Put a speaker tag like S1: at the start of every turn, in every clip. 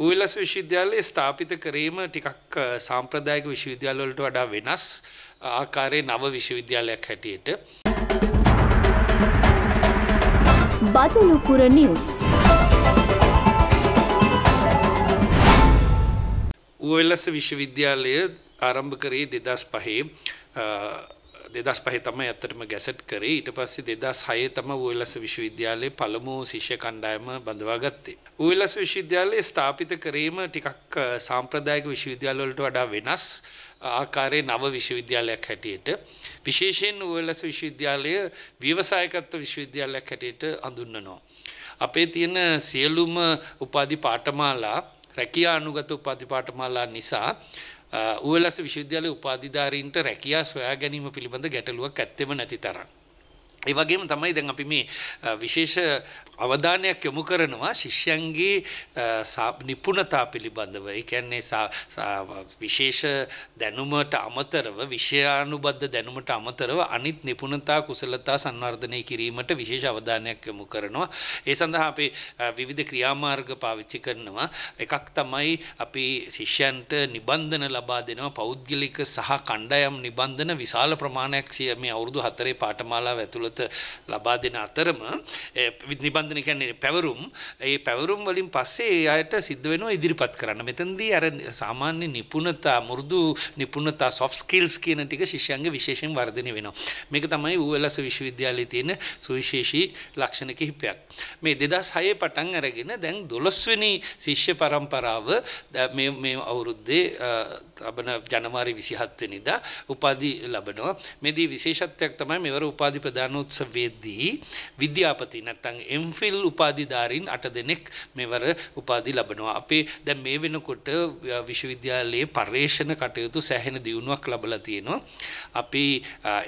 S1: ඌලස් විශ්වවිද්‍යාලයේ ස්ථාපිත කිරීම ටිකක් සාම්ප්‍රදායික විශ්වවිද්‍යාලවලට වඩා වෙනස් ආකාරයේ නව විශ්වවිද්‍යාලයක් හැටියට.
S2: බදුලුපුර නිවස්.
S1: ඌවෙලස විශ්වවිද්‍යාලය ආරම්භ කරේ දෙදස් පහේ දෙදස් පහ තමයි ඇත්තටම ගැසට් කරේ ඊට පස්සේ දෙදස් හය තම ඌවෙලස විශ්වවිද්‍යාලයේ පළමු ශිෂ්‍ය කණ්ඩායම බඳවා ගත්තේ. ඌවෙලස විශ්වවිද්‍යාලයේ ස්ථාපිත කිරීම ටිකක් සාම්ප්‍රදායික විශ්වවිද්‍යාලවලට වඩා වෙනස් ආකාරයේ නව විශ්වවිද්‍යාලයක් හැටියට විශේෂයෙන් ඌවෙලස විශ්වවිද්‍යාලය ව්‍යවසායකත්ව විශ්වවිද්‍යාලයක් හැටියට හඳුන්වනවා. අපේ තියෙන සියලුම උපාධි පාඨමාලා රැකියා අනුගත උපාධි පාඨමාලා නිසා ඌවලස විශ්වවිද්‍යාලය උපාධිධාරීන්ට රැකියා සොයා ගැනීම පිළිබඳ ගැටලුවක් ඇත්තෙම නැති තරම්. ඒ වගේම තමයි දැන් අපි මේ විශේෂ අවධානයක් යොමු කරනවා ශිෂ්‍යයන්ගේ නිපුණතා පිළිබඳව. ඒ කියන්නේ විශේෂ දැනුමට අමතරව විෂයානුබද්ධ දැනුමට අමතරව අනිත් නිපුණතා කුසලතා සංවර්ධනය කිරීමට විශේෂ අවධානයක් යොමු කරනවා. ඒ සඳහා අපි විවිධ ක්‍රියාමාර්ග පාවිච්චි කරනවා. එකක් තමයි අපි ශිෂ්‍යයන්ට නිබන්ධන ලබා දෙනවා පෞද්ගලික සහ කණ්ඩායම් නිබන්ධන විශාල ප්‍රමාණයක් මේ අවුරුදු හතරේ පාඨමාලාව ඇතුළත ඇතුළත ලබා දෙන අතරම නිබන්ධන කියන්නේ පැවරුම් ඒ පැවරුම් වලින් පස්සේ ඒ අයට සිද්ධ වෙනවා ඉදිරිපත් කරන්න. මෙතනදී අර සාමාන්‍ය නිපුණතා මුරුදු නිපුණතා soft skills කියන ටික ශිෂ්‍යයන්ගේ විශේෂයෙන් වර්ධනය වෙනවා. මේක තමයි ඌවලස විශ්වවිද්‍යාලයේ තියෙන සුවිශේෂී ලක්ෂණ කිහිපයක්. මේ 2006 පටන් අරගෙන දැන් 12 වෙනි ශිෂ්‍ය පරම්පරාව මේ මේ අවුරුද්දේ ලබන ජනවාරි 27 වෙනිදා උපාධි ලබනවා. මේදී විශේෂත්වයක් තමයි මෙවර උපාධි ප්‍රදාන උත්සවයේදී විද්‍යාපති නැත්නම් එම්ෆිල් උපාධිධාරීන් 8 දෙනෙක් මෙවර උපාධි ලබනවා. අපේ දැන් මේ වෙනකොට විශ්වවිද්‍යාලයේ පර්යේෂණ කටයුතු සෑහෙන දියුණුවක් ලැබලා තියෙනවා. අපි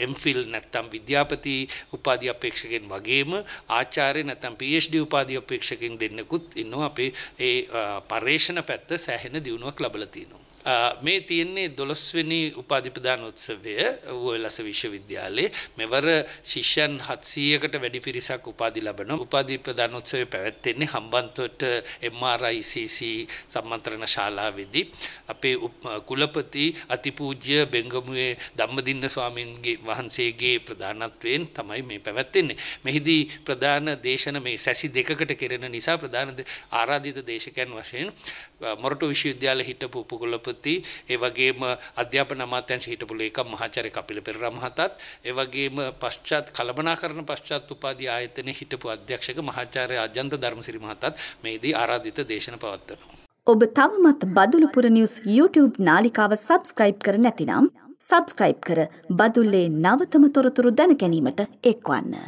S1: එම්ෆිල් නැත්නම් විද්‍යාපති උපාධි අපේක්ෂකයන් වගේම ආචාර්ය නැත්නම් PhD උපාධි අපේක්ෂකයන් දෙන්නෙකුත් ඉන්නවා. අපේ ඒ පර්යේෂණ පැත්ත සෑහෙන දියුණුවක් ලැබලා තියෙනවා. මේ තියෙන්නේ දොළොස්වෙනි උපාධිපදාන උත්සවය වලස විශ්වවිද්‍යාලයේ මෙවර ශිෂ්‍යයන් 700කට වැඩි පිරිසක් උපාධි ලබනවා. උපාධි ප්‍රදාන උත්සවය පැවැත්වෙන්නේ හම්බන්තොට MRICC සම්මන්ත්‍රණ ශාලාවේදී. අපේ කුලපති අතිපූජ්‍ය බෙංගමුවේ ධම්මදින්න ස්වාමීන්ගේ වහන්සේගේ ප්‍රධානත්වයෙන් තමයි මේ පැවැත්වෙන්නේ. මෙහිදී ප්‍රධාන දේශන මේ සැසි දෙකකට කෙරෙන නිසා ප්‍රධාන ආරාධිත දේශකයන් වශයෙන් මොරටු විශ්වවිද්‍යාලයේ හිටපු උපකුලපති සභාපති ඒ වගේම අධ්‍යාපන අමාත්‍යාංශ හිටපු ලේකම් මහාචාර්ය කපිල පෙරේරා මහතාත් ඒ වගේම පශ්චාත් කළමනාකරණ පශ්චාත් උපාධි ආයතනයේ හිටපු අධ්‍යක්ෂක මහාචාර්ය අජන්ත ධර්මසිරි මහතාත් මේදී ආරාධිත දේශන පවත්වනවා.
S2: ඔබ තවමත් බදුලුපුර නිවස් YouTube නාලිකාව සබස්ක්‍රයිබ් කර නැතිනම් සබස්ක්‍රයිබ් කර බදුල්ලේ නවතම තොරතුරු දැන ගැනීමට එක්වන්න.